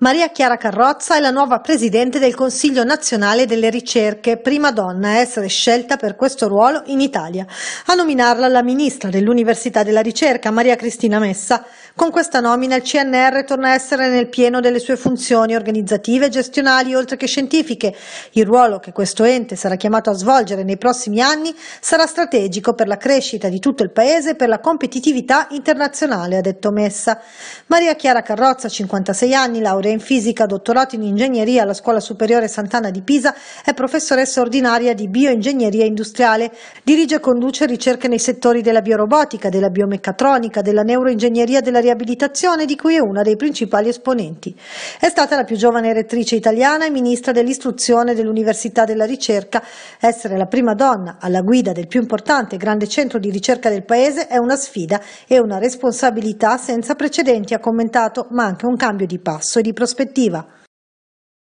Maria Chiara Carrozza è la nuova presidente del Consiglio nazionale delle ricerche, prima donna a essere scelta per questo ruolo in Italia. A nominarla la ministra dell'Università della Ricerca, Maria Cristina Messa. Con questa nomina il CNR torna a essere nel pieno delle sue funzioni organizzative, gestionali, oltre che scientifiche. Il ruolo che questo ente sarà chiamato a svolgere nei prossimi anni sarà strategico per la crescita di tutto il Paese e per la competitività internazionale, ha detto Messa. Maria Chiara Carrozza, 56 anni, laurea laurea in fisica, dottorato in ingegneria alla Scuola Superiore Sant'Anna di Pisa, è professoressa ordinaria di bioingegneria industriale. Dirige e conduce ricerche nei settori della biorobotica, della biomeccatronica, della neuroingegneria della riabilitazione, di cui è una dei principali esponenti. È stata la più giovane rettrice italiana e ministra dell'istruzione dell'Università della Ricerca. Essere la prima donna alla guida del più importante grande centro di ricerca del Paese è una sfida e una responsabilità senza precedenti, ha commentato, ma anche un cambio di passo e di prospettiva.